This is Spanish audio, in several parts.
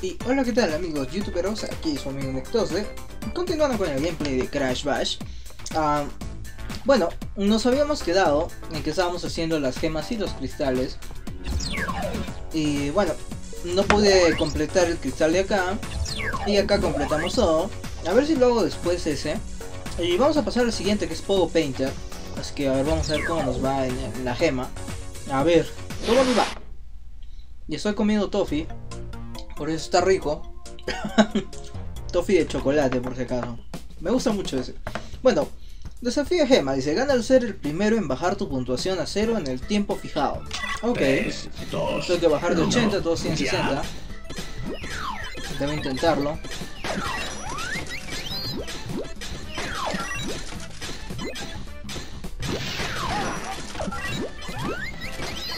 Y hola qué tal amigos youtuberos, aquí su amigo Nectose Continuando con el gameplay de Crash Bash. Ah, Bueno, nos habíamos quedado en que estábamos haciendo las gemas y los cristales. Y bueno, no pude completar el cristal de acá. Y acá completamos todo. A ver si lo hago después ese. Y vamos a pasar al siguiente que es Pogo Painter. Así que a ver, vamos a ver cómo nos va en, la gema. A ver, ¿cómo nos va? Y estoy comiendo toffee por eso está rico. Toffee de chocolate, por si acaso. Me gusta mucho ese. Bueno, desafío Gema. Dice, gana al ser el primero en bajar tu puntuación a cero en el tiempo fijado. Ok. Tengo que bajar de 80 a 260. Debo intentarlo.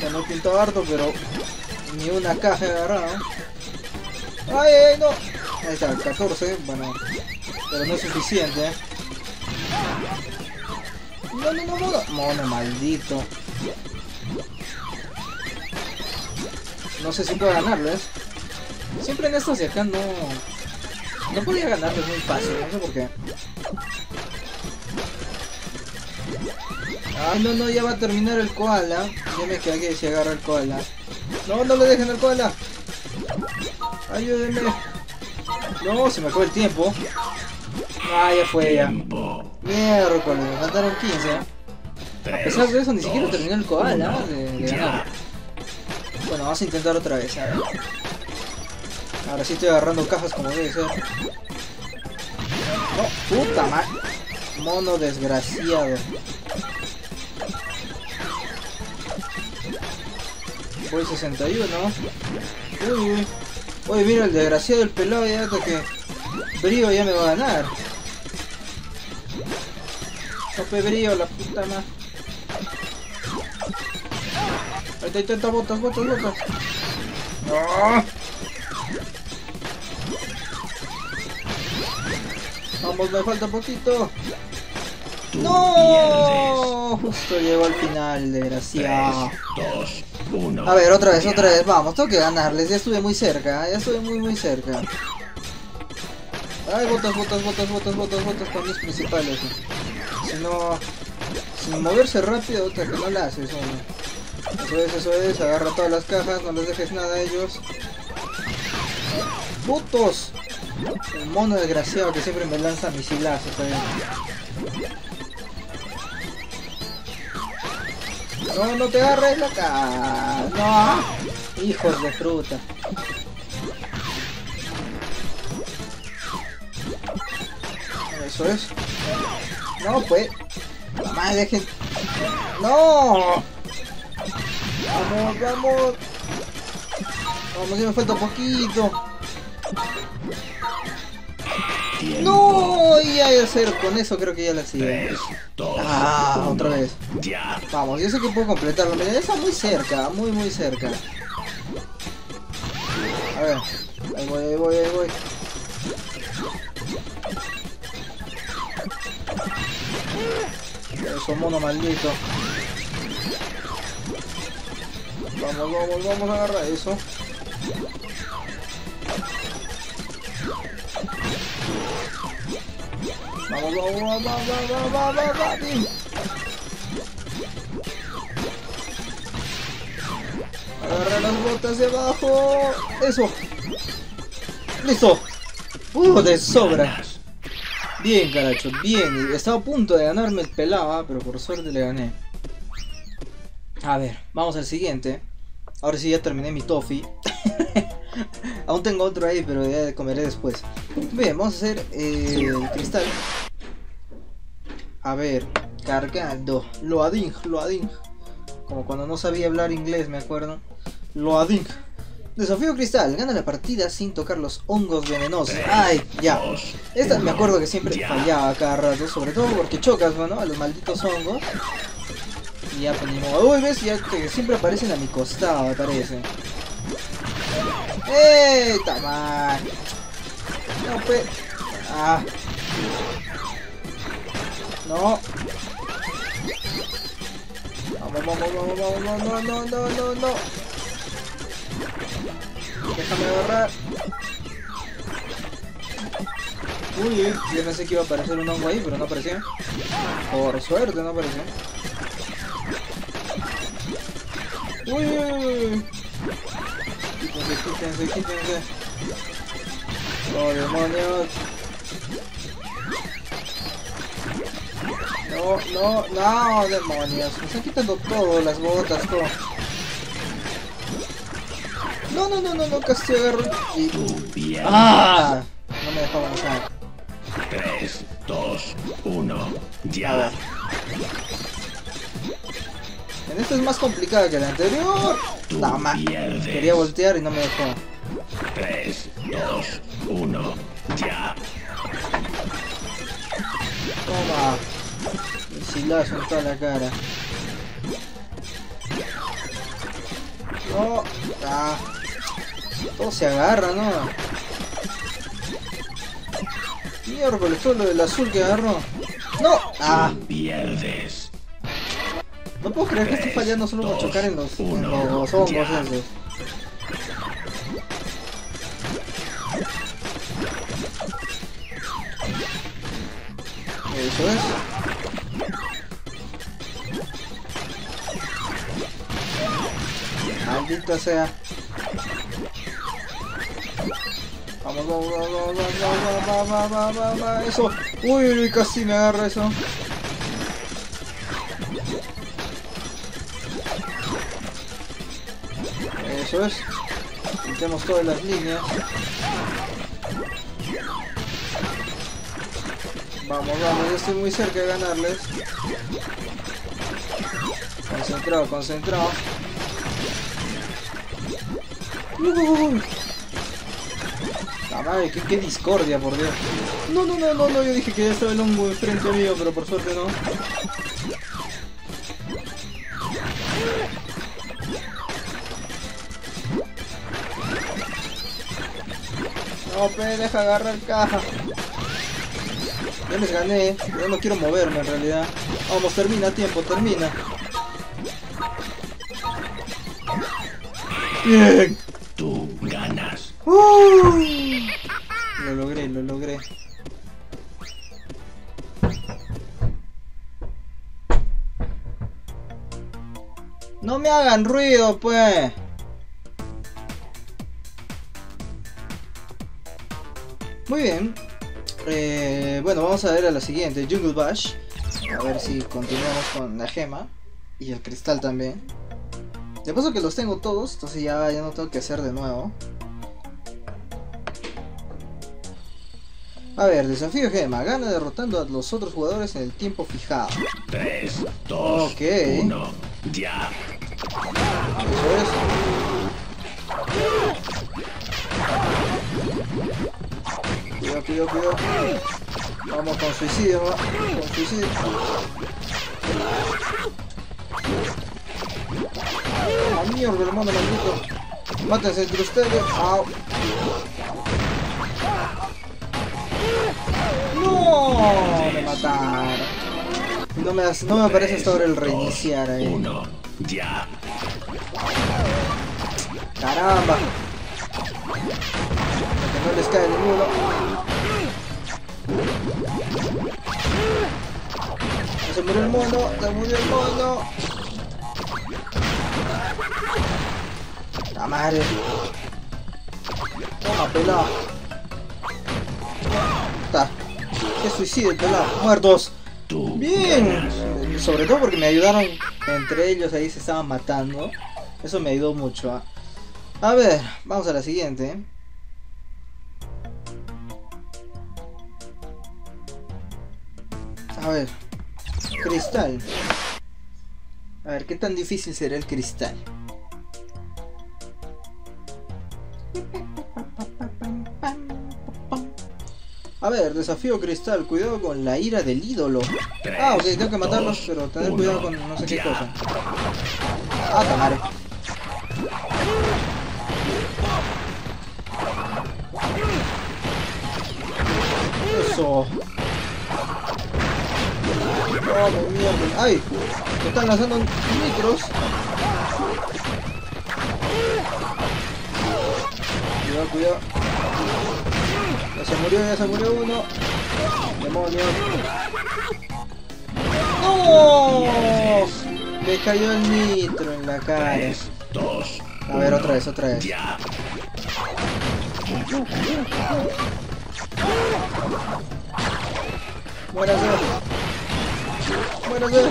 Ya no pinto harto, pero ni una caja he agarrado. ¡Ay, ay, no! Ahí está, 14, bueno, pero no es suficiente. No, no, no, no, mono maldito. No sé si puedo ganarles. Siempre en estos de acá no... No podía ganarles muy fácil, no sé por qué. Ay, no, no, ya va a terminar el koala. Ya me quedé si agarra el koala. No, no le dejen el koala. Ayúdenme. No, se me acabó el tiempo. Ah, ya fue ya. Miércoles, me faltaron 15. A pesar de eso, ni siquiera terminó el koala de, de ganar. Bueno, vamos a intentar otra vez. A ver. Ahora sí estoy agarrando cajas como debe ser. No, puta madre. Mono desgraciado. Voy 61. Uy, uy. Oye, mira el desgraciado del pelado ya hasta que Brío ya me va a ganar. Tope Brío, la puta más. Ahí está, ahí está, botas, botas, botas. ¡No! Vamos, me falta poquito. ¡No! Justo llegó al final, desgraciado. A ver, otra vez, otra vez, vamos, tengo que ganarles, ya estuve muy cerca, ya estuve muy muy cerca. Ay, botas, botas, botas, botas, botas, botas con mis principales. Si no... Sin moverse rápido, que no la haces, hombre. Eso es, eso es, agarra todas las cajas, no les dejes nada a ellos. ¡Putos! El mono desgraciado que siempre me lanza misilazos ahí. No, no te agarres loca. No. Hijos de fruta. Eso es. No, pues. Mamá, dejen. No. Vamos, vamos. Vamos, ya me falta poquito. No, y hay cero. Con eso creo que ya la sigue. Ah, otra vez. Vamos, yo sé que puedo completarlo. Mira, está muy cerca, muy, muy cerca. A ver, ahí voy, ahí voy, ahí voy. Eso, mono maldito. Vamos, vamos, vamos a agarrar eso. Vamos, vamos, vamos, vamos, vamos, vamos, vamos. Agarra las botas de abajo. Eso. Listo. Uh, de sobra. Bien, caracho, bien. Estaba a punto de ganarme el pelado, pero por suerte le gané. A ver, vamos al siguiente. Ahora sí ya terminé mi toffee. Aún tengo otro ahí, pero ya comeré después. Bien, vamos a hacer eh, el cristal. A ver, cargando. Loading, loading. Como cuando no sabía hablar inglés, me acuerdo. Loading. Desafío cristal, gana la partida sin tocar los hongos venenosos. Ay, ya. Esta me acuerdo que siempre fallaba cada rato, sobre todo porque chocas, bueno, a los malditos hongos. Y ya pues Uy, ves, ya que siempre aparecen a mi costado, me parece. ¡Eh! mal! No. Ah. No. Vamos, vamos, vamos, vamos, no, no, no, no, no. Déjame agarrar. Uy, uy, yo pensé que iba a aparecer un hongo ahí, pero no apareció. Por suerte no apareció. Uy, uy, uy. Quítense, quítense, quítense. Oh, demonios. No, no, no, demonios. Me están quitando todo, las botas, todo. No, no, no, no, no, casi agarro y... ¡Ah! No me dejó avanzar. 3, 2, 1, A ya. En esta es más complicada que la anterior. No, ma. pierdes. Quería voltear y no me dejó. 3, 2, 1, ya. Toma. Misilazo en toda la cara. No. Ah. Todo se agarra, ¿no? Miércoles, todo lo del azul que agarró. ¡No! ¡Ah! Pierdes. No puedo creer que estoy fallando solo por chocar en los, en los hongos esos. Eso es. Maldito sea. Vamos, vamos, vamos, vamos, vamos, vamos, vamos, vamos, vamos eso. Uy, uy, casi me agarra eso. Eso es. Pintemos todas las líneas. Vamos, vamos, ya estoy muy cerca de ganarles. Concentrado, concentrado. Uy. Qué, qué discordia, por Dios. No, no, no, no, no, yo dije que ya estaba el hongo enfrente mío, pero por suerte no. No, pe, deja agarrar caja. Ya les gané, yo no quiero moverme en realidad. Vamos, termina a tiempo, termina. Bien. Tú ganas. ¡Uh! Lo logré, lo logré. No me hagan ruido, pues. Muy bien. Eh, bueno, vamos a ver a la siguiente, Jungle Bash. A ver si continuamos con la gema y el cristal también. De paso que los tengo todos, entonces ya, ya no tengo que hacer de nuevo. A ver, desafío gema. Gana derrotando a los otros jugadores en el tiempo fijado. 3, 2, Ok. 1, ya. Eso Cuidado, cuidado, cuidado. Vamos con suicidio, va. Con suicidio. ¡Ah, mierda, hermano maldito! Mátense entre ustedes. ¡Au! ¡No! Me mataron. No me, no me aparece hasta ahora el reiniciar ahí. 1, ya. ¡Caramba! Que no les cae ninguno. Se murió el mono, se murió el mono. La madre. Toma, pelado. Está. Qué suicidio, pelado. Muertos. Bien. Sobre todo porque me ayudaron. Entre ellos ahí se estaban matando. Eso me ayudó mucho. ¿ah? A ver, vamos a la siguiente. A ver. Cristal. A ver, ¿qué tan difícil será el cristal? A ver, desafío cristal, cuidado con la ira del ídolo. Ah, ok, tengo que matarlos, pero tener cuidado con no sé qué cosa. Ah, tamare. Eso. Oh, mierda. ¡Ay! Me están lanzando nitros. Cuidado, cuidado. Ya se murió, ya se murió uno. Demonios. ¡No! Le cayó el nitro en la cara. 3, 2, A ver, otra vez, otra vez. ya. Muérase. Muérase.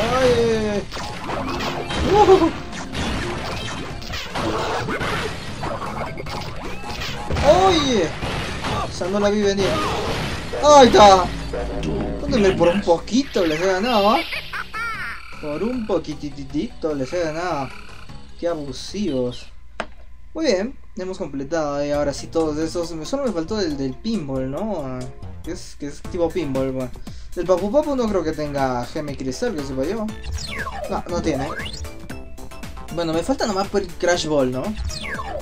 Ay, ay, ay. Uh. Oye. Esa no la vi venir. Ahí está. Tú ¿Dónde me por un poquito les he ganado? Por un poquititito les he ganado. Qué abusivos. Muy bien, hemos completado y ahora sí todos esos. Solo me faltó el del pinball, ¿no? Ah, Que es, que es tipo pinball, bueno. El Papu Papu no creo que tenga gema y cristal, que sepa yo. No, no tiene. Bueno, me falta nomás por el Crash Ball, ¿no?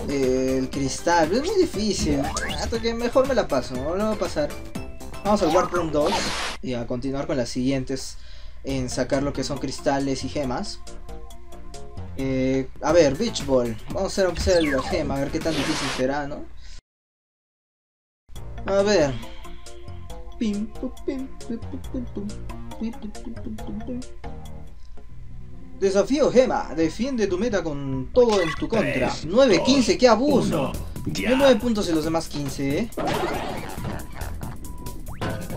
El cristal, es muy difícil. Hasta que mejor me la paso, no lo voy a pasar. Vamos al Warp Room 2 y a continuar con las siguientes en sacar lo que son cristales y gemas. Eh, a ver, Beach Ball. Vamos a hacer la gema, a ver qué tan difícil será, ¿no? A ver. Pim, pum, pim, pum. Desafío gema, defiende tu meta con todo en tu contra. Tres, 9, dos, 15, qué abuso. Yo ya. 9 puntos y los demás 15, eh.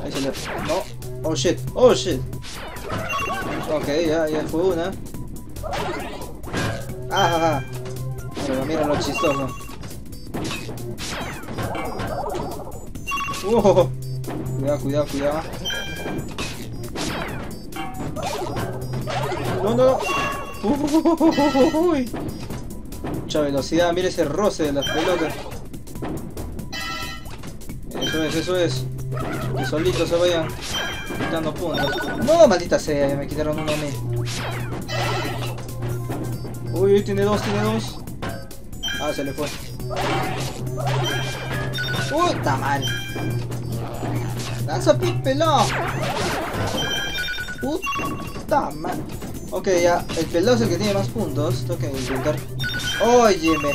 Ahí se le. No. Oh shit. Oh shit. Ok, ya, ya fue una. Ah, ah, ah. Pero mira lo chistoso. Uh, cuidado, cuidado, cuidado. No, no, no. Uy. Mucha velocidad, mira ese roce de las pelotas. Eso es, eso es. Que solitos se vayan quitando puntos. No, maldita sea, me quitaron uno a mí. Uy, uy, tiene dos, tiene dos. Ah, se le fue. Está mal. Lanza pelado. Puta mal. Ok, ya, el pelado es el que tiene más puntos. Tengo que intentar. Óyeme,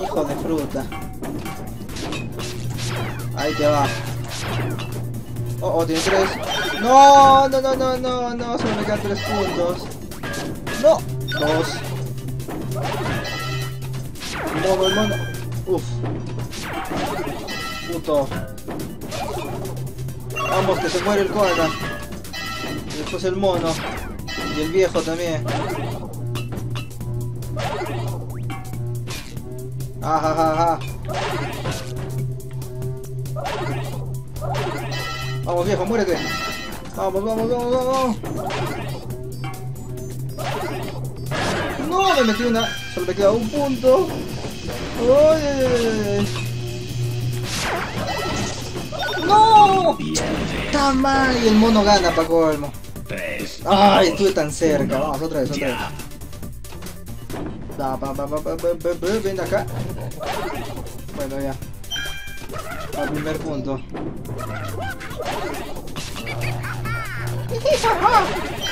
hijo de fruta. Ahí te va. Oh, oh, tiene tres. No, no, no, no, no, no, solo me quedan tres puntos. No, dos. El mono. Uf. Puto. Vamos, que se muere el koala. Después el mono. Y el viejo también. Ajajaja. Vamos viejo, muérete. Vamos, vamos, vamos, vamos. No, me metí una. Solo me queda un punto. ¡No! Mal y el mono gana para colmo. 3, Ay, estuve tan cerca. Vamos, otra vez, otra vez. Da, pa, pa, pa, ven acá. Bueno, ya. Al primer punto.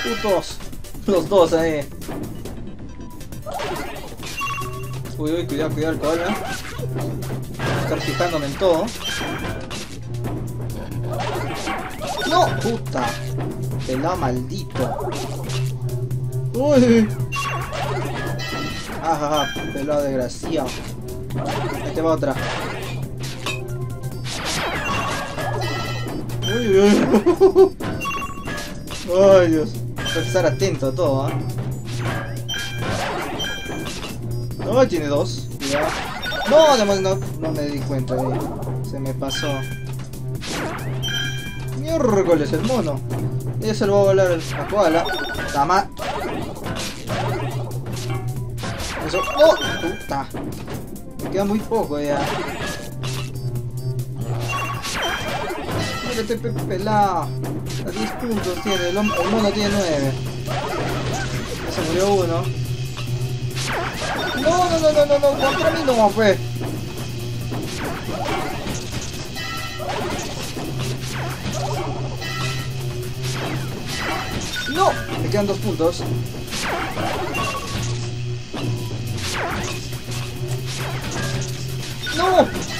Putos. Los dos ahí. Uy, uy, cuidado, cuidado el cola. Estar fijándome en todo. ¡No! ¡Puta! Pelado maldito. ¡Uy! Ajá, pelado desgraciado. Ahí te va otra. Uy, uy. Ay, Dios. Tengo que estar atento a todo, ¿ah? No, tiene dos. Cuidado. No, demonios, no, no me di cuenta de Se me pasó. Miércoles, el mono. Y se lo va a volar el la koala. Tama. Eso. ¡Oh! Puta. Me queda muy poco ya. Mírate, pe pelado. A 10 puntos tiene. El mono tiene 9. Ya se murió uno. No, no, no, no, no, no. Contra mí no, pues. No, me quedan dos puntos.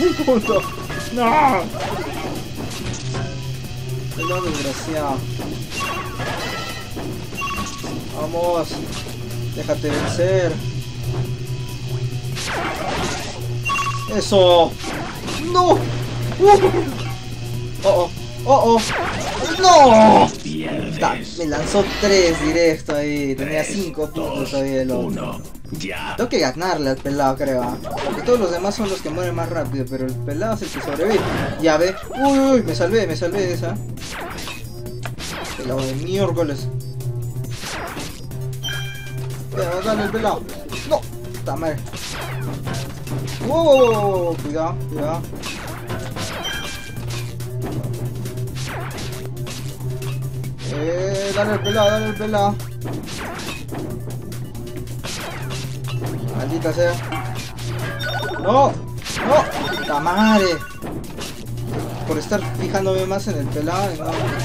Un punto. No. Pelón desgraciado. Vamos. Déjate vencer. Eso. No. Uh. Oh, oh. Oh, oh. No. Ta, me lanzó 3 directo ahí. Tenía Tres, 5 puntos todavía el otro. Tengo que ganarle al pelado, creo. ¿ah? Porque todos los demás son los que mueren más rápido, pero el pelado es el que sobrevive. Ya ve. Uy, uy, me salvé, me salvé de esa. Pelado de miércoles. Venga, dale el pelado. No, está mal. Wow, cuidado, cuidado. Dale el pelado, dale el pelado. Maldita sea. No, no, la madre. Por estar fijándome más en el pelado y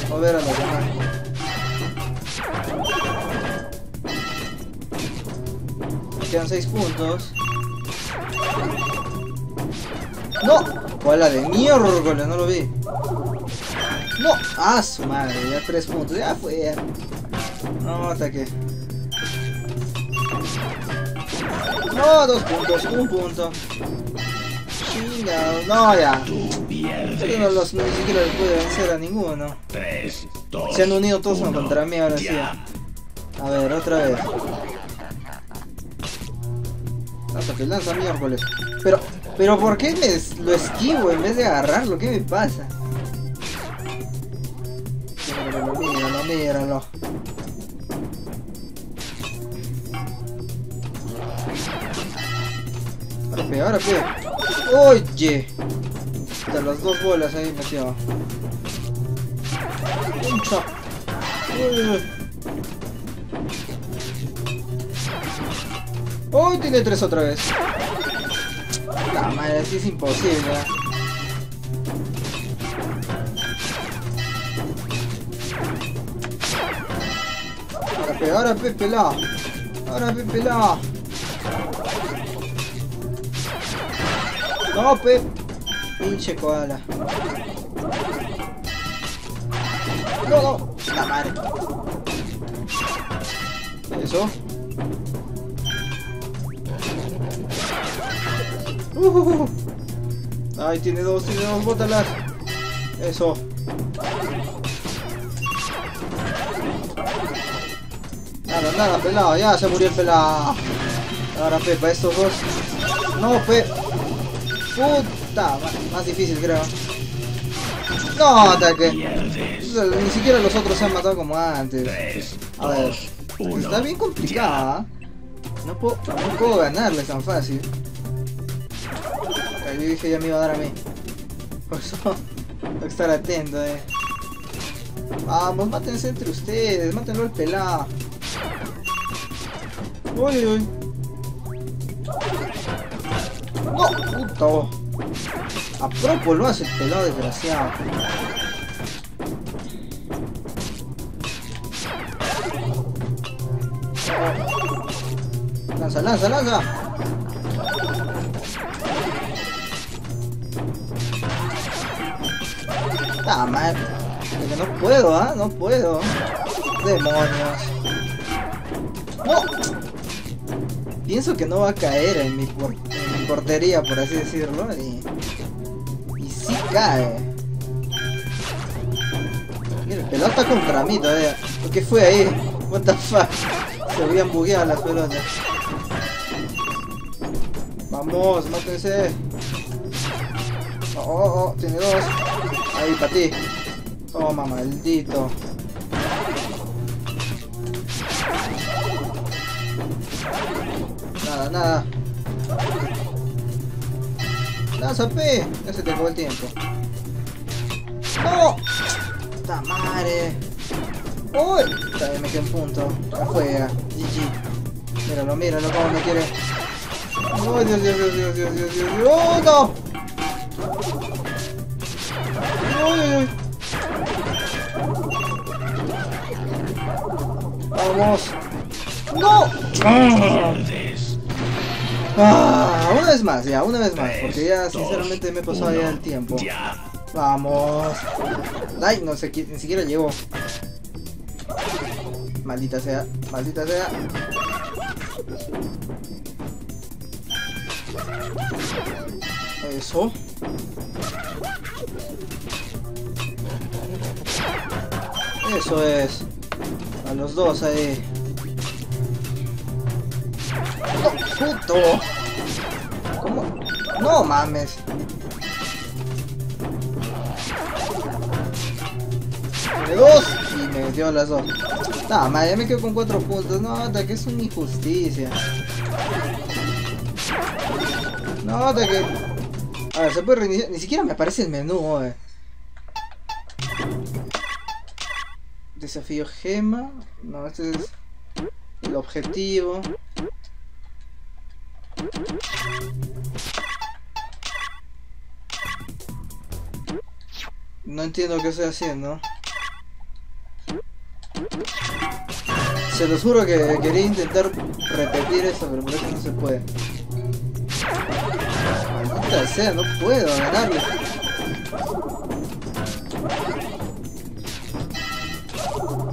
no, ver a los demás. Quedan 6 puntos. ¡No! ¡Bola de miércoles! No lo vi. ¡No! ¡Ah, su madre! Ya 3 puntos. Ya fue. No, ataque. No, dos puntos, un punto. Chingado, no, ya. Yo no los, ni siquiera les pude vencer a ninguno. Tres, dos. Se han unido todos uno contra mí ahora sí. A ver, otra vez. Hasta que lanza miércoles. Pero, pero ¿por qué me lo esquivo en vez de agarrarlo? ¿Qué me pasa? Míralo. Ahora pe, ahora pe. Oye. De las dos bolas ahí metido. Uy, uy, uy. ¡Uy! Tiene tres otra vez. La madre, así es imposible. ¿eh? Ahora pe, ahora pe, pelá. Ahora pe, pelá. No, pe. Pinche koala. No, no. La madre. Eso. Uh, Ay, tiene dos, tiene dos, bótalas. Eso. Nada, pelado, ya se murió el pelado. Ahora, pe, para estos dos. No, pe. Puta, más, difícil creo. No, ataque. Ni siquiera los otros se han matado como antes. A ver, está bien complicada. No puedo, no puedo ganarle tan fácil. Yo dije ya me iba a dar a mí. Por eso tengo que estar atento, eh. Vamos, mátense entre ustedes, mátenlo al pelado. Uy, uy. No, puto. A propósito lo hace el pelado desgraciado. Lanza, lanza, lanza. Ah, man. Es que no puedo, ¿ah? No puedo. Demonios. ¡No! Pienso que no va a caer en mi, portería, por así decirlo. Y, y sí cae. Mira, el pelota contra mí todavía. ¿Qué fue ahí? What the fuck? Se habían bugueado las pelotas. Vamos, mátense. Oh, oh, oh, tiene dos. Ahí, para ti. Toma, maldito. Nada, nada. Lanza, P. Ya se te acabó el tiempo. ¡No! ¡Ta madre! ¡Uy! Todavía me un punto. La juega. GG. Míralo, míralo cómo me quiere. ¡Oh, Dios, Dios, Dios, Dios, Dios, Dios, Dios! ¡Oh, no! ¡Uy! ¡Vamos! ¡No! Ah, una vez más, ya, una vez más, porque ya sinceramente me he pasado ya el tiempo. Vamos. Ay, no sé, ni siquiera llegó. Maldita sea, maldita sea. Eso. Eso es. A los dos ahí. ¡No, puto! ¿Cómo? No mames. De dos y me dio las dos. No, madre, ya me quedo con cuatro puntos. No, hasta que es una injusticia. No, hasta que. A ver, se puede reiniciar. Ni siquiera me aparece el menú, eh. Desafío gema. No, este es el objetivo. No entiendo qué estoy haciendo. Se los juro que quería intentar repetir eso, pero por eso no se puede. No puedo ganarle.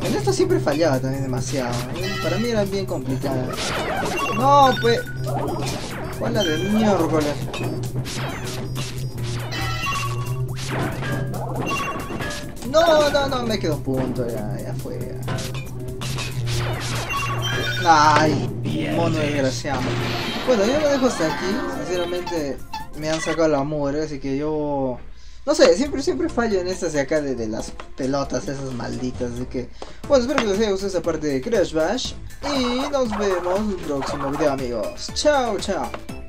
En esto siempre fallaba también demasiado. Para mí era bien complicado. No, pues. ¿Cuál la de miércoles? No, no, no, me quedo un punto, ya, ya fue. ya. Ay, mono desgraciado. Bueno, yo lo dejo hasta aquí. Sinceramente, me han sacado la mugre, así que yo. No sé, siempre, siempre fallo en estas de acá de, de las pelotas, esas malditas. Así que, bueno, espero que les haya gustado esta parte de Crash Bash. Y nos vemos en el próximo video, amigos. Chao, chao.